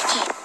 Прекрати.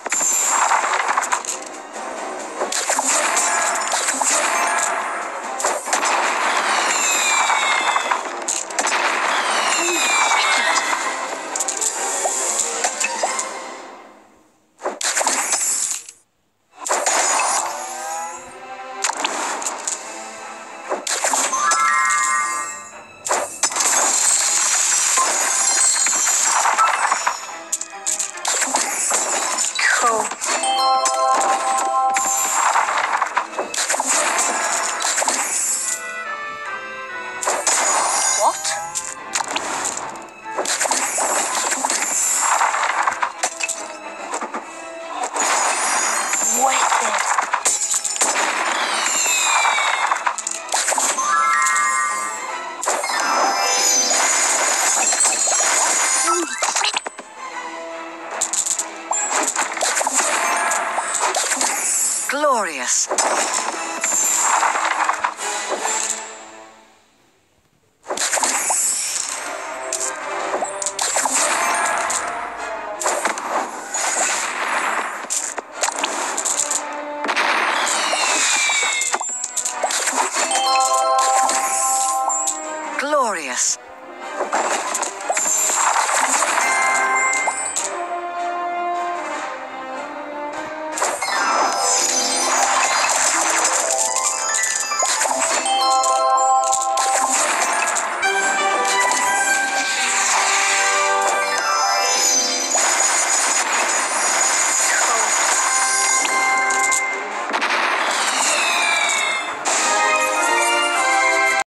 glorious. glorious.